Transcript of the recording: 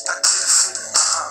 That could have